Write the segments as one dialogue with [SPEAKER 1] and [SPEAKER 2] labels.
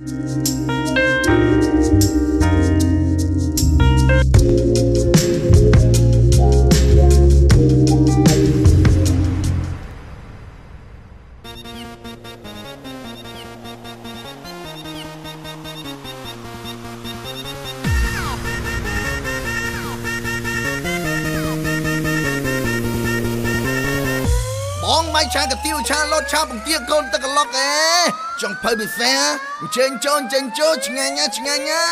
[SPEAKER 1] ប ងម៉ៃឆាកាទៀវឆាលតឆាបង្គាកូនទឹកកឡុកអេចង់ភៅពិសេសអញ្ជើញចូលអញ្ជើញចូលឆ្ងាញ់ណាឆ្ងាញ់ណា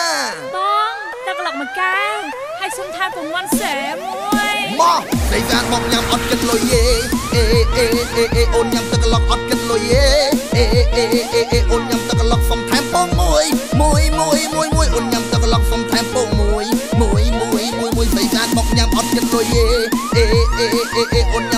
[SPEAKER 2] បងទឹកកន្លុកមួយកែវហើយសុំថែមពងមាន់សែមួយ
[SPEAKER 1] មកដេសានមកញ៉ាំអត់គិតលុយទេអេអេអេអេអូនញ៉ាំទឹកកឡុកអត់គិតលុយទេអេអេអេអេអេអូនញ៉ាំទឹកកឡុកសុំថែមពងមួយមួយមួយមួយមួយអូនញ៉ាំទឹកកឡុកសុំថែមពងមួយមួយមួយមួយមួយដេសានមកញ៉ាំអត់គិតលុយទេអេអេអេអេអូនញ៉ាំ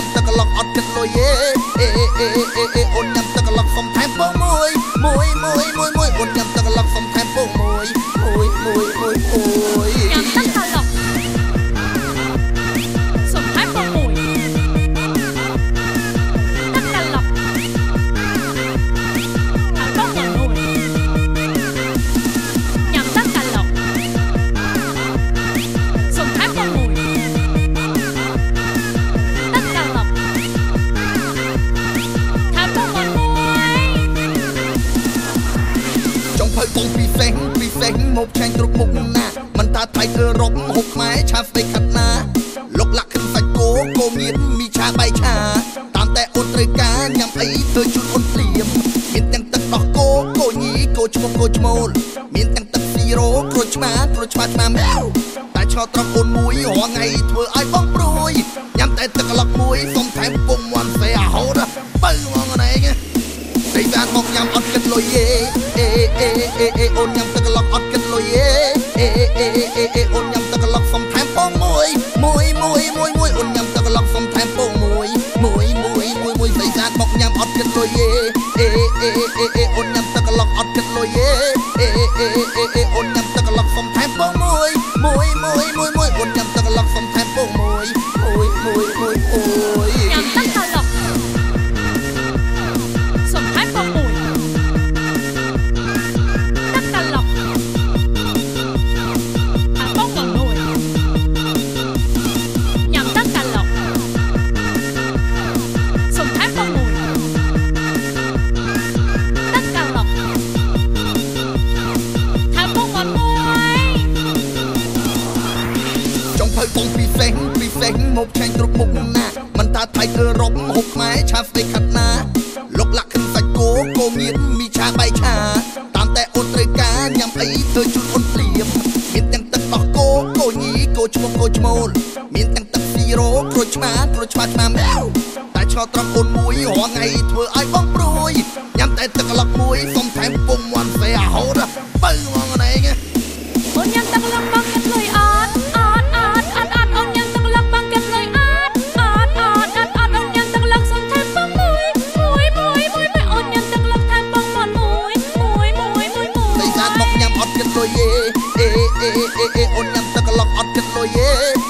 [SPEAKER 1] ចុងភៅបងពិសេសពិសេសមកឆ្ងាញ់គ្រប់មុខណាមិនថាថៃអឺរ៉ុបហុកខ្មែរឆាស្ទេកខាត់ណាលោកលាក់ខឹងសាច់គោគោមានមីឆាបៃឆាតាមតែអូនត្រូវការញ៉ាំអីធ្វើជូនអូនភ្លាមមានទាំងទឹកដោះគោគោញីគោឈ្មោះគោឈ្មោលមានទាំងទឹកស៊ីរ៉ូក្រូចឆ្មាក្រូចឆ្មាឆ្មាម៉ែវតែឆ្ងល់ត្រង់អូនមួយរងថ្ងៃធ្វើឲ្យបងព្រួយញ៉ាំតែទឹកក្លុកមួយសុំថែមពងមាន់សេអាហូតបើហ្មងណែង ដេកបានមកញ៉ាំអត់គិតលុយទេអេអេអេអេអូនញ៉ាំទឹកក្លុកអត់គិតលុយទេអេអេអេអេអេអូនញ៉ាំទឹកក្លុកសុំថែមពងមួយមួយមួយមួយមួយអូនញ៉ាំទឹកក្លុកសុំថែមពងមួយមួយមួយមួយមួយស្អីស្អាតមកញ៉ាំអត់គិតលុយទេអេអេអេអេអូនញ៉ាំទឹកក្លុកអត់គិតលុយទេអេអេអេអេអេអូនញ៉ាំទឹកក្លុកសុំថែម ចុងភៅបងពិសេសពិសេសមកឆ្ងាញ់គ្រប់មុខណាមិនថាថៃអឺរ៉ុបហុកខ្មែរឆាស្ទេកខាត់ណាលោកលាក់ខឹងសាច់គោគោមានមីឆាបៃឆាតាមតែអូនត្រូវការញ៉ាំអីធ្វើជូនអូនភ្លាមមានទាំងទឹកដោះគោគោញីគោឈ្មោះគោឈ្មោលមានទាំងទឹកស៊ីរ៉ូក្រូចឆ្មាក្រូចឆ្មាឆ្មាម៉ែវតែឆ្ងល់ត្រង់អូនមួយរងថ្ងៃធ្វើឲ្យបងព្រួយញ៉ាំតែទឹកក្លុកមួយសុំថែមពងមាន់សេអាហូតបើហ្មងណែង
[SPEAKER 2] អូនញ៉ាំទឹកលឹងបង
[SPEAKER 1] មកញ៉ាំអត់គិតលុយទេអេអេអេអេអូនញ៉ាំទឹកក្លុកអត់គិតលុយទេអេអេអេអេអូនញ៉ាំ